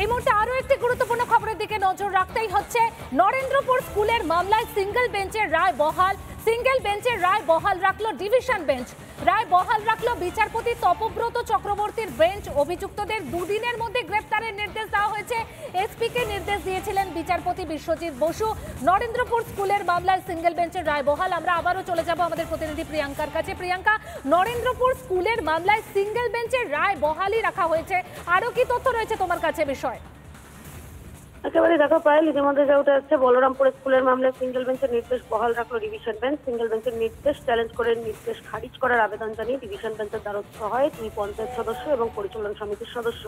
এই মুহূর্তে আরও একটি গুরুত্বপূর্ণ খবরের দিকে নজর রাখতেই হচ্ছে। নরেন্দ্রপুর স্কুলের মামলায় সিঙ্গেল বেঞ্চের রায় বহাল। সিঙ্গেল বেঞ্চের রায় বহাল রাখল ডিভিশন বেঞ্চ। রায় বহাল রাখল বিচারপতি তপব্রত চক্রবর্তীর বেঞ্চ। অভিযুক্তদের দুদিনের মধ্যে গ্রেপ্তারের নির্দেশ দেওয়া হয়েছে। এসপিকে নির্দেশ দিয়েছিলেন বিচারপতি বিশ্বজিৎ বসু। নরেন্দ্রপুর স্কুলের মামলায় সিঙ্গেল বেঞ্চের রায় বহাল। আমরা আবারও চলে যাব আমাদের প্রতিনিধি প্রিয়াঙ্কার কাছে। প্রিয়াঙ্কা, নরেন্দ্রপুর স্কুলের মামলায় সিঙ্গেল বেঞ্চের রায় বহালই রাখা হয়েছে। আরও কি তথ্য রয়েছে তোমার কাছে বিষয়? একেবারে দেখো পায়েল ইতিমধ্যে যা উঠে আসছে, বলরামপুর স্কুলের মামলায় সিঙ্গেল বেঞ্চের নির্দেশ বহাল রাখল ডিভিশন বেঞ্চ সিঙ্গেল বেঞ্চের নির্দেশ চ্যালেঞ্জ করে নির্দেশ খারিজ করার আবেদন জানিয়ে ডিভিশন বেঞ্চের দ্বারস্থ হয় দুই পঞ্চায়েত সদস্য এবং পরিচালন সমিতির সদস্য।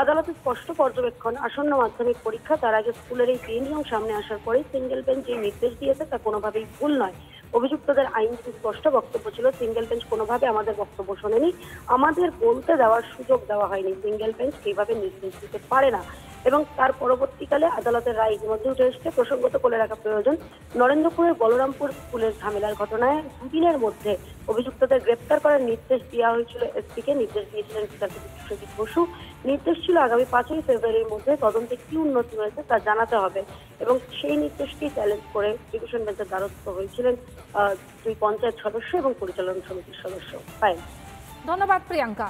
আদালতে স্পষ্ট পর্যবেক্ষণ, আসন্ন মাধ্যমিক পরীক্ষা তার আগে স্কুলের এই তিন নিয়ম সামনে আসার পরে সিঙ্গেল বেঞ্চ যে নির্দেশ দিয়েছে তা কোনোভাবেই ভুল নয়। অভিযুক্তদের আইন স্পষ্ট বক্তব্য ছিল? সিঙ্গেল বেঞ্চ কোনোভাবে আমাদের বক্তব্য শোনেনি। আমাদের বলতে দেওয়ার সুযোগ দেওয়া হয়নি। সিঙ্গেল বেঞ্চ এইভাবে নির্দেশ দিতে পারে না। এবং তার পরবর্তীকালে আদালতের রায় ইতিমধ্যে উঠে এসেছে। প্রসঙ্গত করে রাখা প্রয়োজন, নরেন্দ্রপুরের বলরামপুর স্কুলের ঝামেলার ঘটনায় দুদিনের মধ্যে অভিযুক্তদের গ্রেপ্তার করার নির্দেশ দেওয়া হয়েছিল এসপিকে। নির্দেশ দিয়েছিলেন বিচারপতি বসু। নির্দেশ ছিল আগামী পাঁচই ফেব্রুয়ারির মধ্যে তদন্তে কি উন্নতি হয়েছে তা জানাতে হবে এবং সেই নির্দেশটি চ্যালেঞ্জ করে ডিভিশন বেঞ্চের দ্বারস্থ হয়েছিলেন দুই পঞ্চায়েত সদস্য এবং পরিচালনা সমিতির সদস্য। পায়েল ধন্যবাদ, প্রিয়াঙ্কা।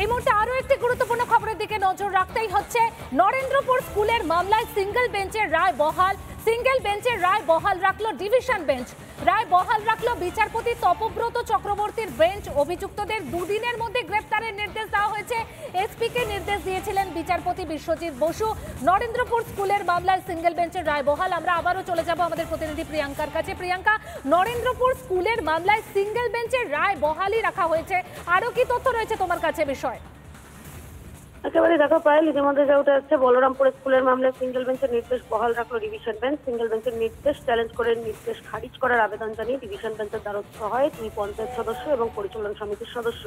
এই মুহূর্তে আরও একটি গুরুত্বপূর্ণ খবরের দিকে নজর রাখতেই হচ্ছে। নরেন্দ্রপুর স্কুলের মামলায় সিঙ্গেল বেঞ্চের রায় বহাল। সিঙ্গেল বেঞ্চের রায় বহাল রাখল ডিভিশন বেঞ্চ। রায় বহাল রাখল বিচারপতি তপব্রত চক্রবর্তীর বেঞ্চ। অভিযুক্তদের দুদিনের মধ্যে গ্রেপ্তারের নির্দেশ দেওয়া হয়েছে। এসপিকে নির্দেশ দিয়েছিলেন বিচারপতি বিশ্বজিৎ বসু। নরেন্দ্রপুর স্কুলের মামলায় সিঙ্গেল বেঞ্চের রায় বহাল। আমরা আবারও চলে যাব আমাদের প্রতিনিধি প্রিয়াঙ্কার কাছে। প্রিয়াঙ্কা, নরেন্দ্রপুর স্কুলের মামলায় সিঙ্গেল বেঞ্চের রায় বহালই রাখা হয়েছে। আরও কি তথ্য রয়েছে তোমার কাছে বিষয়? একেবারে দেখো পায়েল ইতিমধ্যে যা উঠে আসছে, বলরামপুর স্কুলের মামলায় সিঙ্গেল বেঞ্চের নির্দেশ বহাল রাখল ডিভিশন বেঞ্চ সিঙ্গেল বেঞ্চের নির্দেশ চ্যালেঞ্জ করে নির্দেশ খারিজ করার আবেদন জানিয়ে ডিভিশন বেঞ্চের দ্বারস্থ হয় দুই পঞ্চায়েত সদস্য এবং পরিচালন সমিতির সদস্য।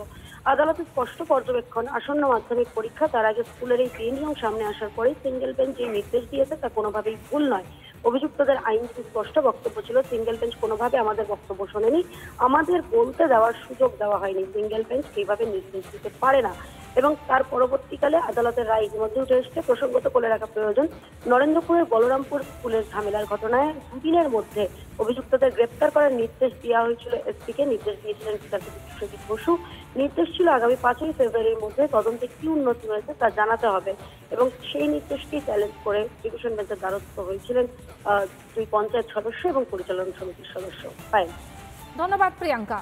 আদালতে স্পষ্ট পর্যবেক্ষণ, আসন্ন মাধ্যমিক পরীক্ষা তার আগে স্কুলের এই নিয়ম সামনে আসার পরে সিঙ্গেল বেঞ্চ যে নির্দেশ দিয়েছে তা কোনোভাবেই ভুল নয়। অভিযুক্তদের আইন স্পষ্ট বক্তব্য ছিল? সিঙ্গেল বেঞ্চ কোনোভাবে আমাদের বক্তব্য শোনেনি। আমাদের বলতে দেওয়ার সুযোগ দেওয়া হয়নি। সিঙ্গেল বেঞ্চ এইভাবে নির্দেশ দিতে পারে না। এবং তার পরবর্তীকালে আদালতের রায় ইতিমধ্যে উঠে এসেছে। প্রসঙ্গত করে রাখা প্রয়োজন, নরেন্দ্রপুরের বলরামপুর স্কুলের ঝামেলার ঘটনায় দুদিনের মধ্যে অভিযুক্তদের গ্রেপ্তার করার নির্দেশ দেওয়া হয়েছিল এসপিকে। নির্দেশ দিয়েছিলেন বিচারপতি বসু। নির্দেশ ছিল আগামী পাঁচই ফেব্রুয়ারির মধ্যে তদন্তে কি উন্নতি হয়েছে তা জানাতে হবে এবং সেই নির্দেশটি চ্যালেঞ্জ করে ডিভিশন বেঞ্চের দ্বারস্থ হয়েছিলেন দুই পঞ্চায়েত সদস্য এবং পরিচালনা সমিতির সদস্য। পায়েল ধন্যবাদ, প্রিয়াঙ্কা।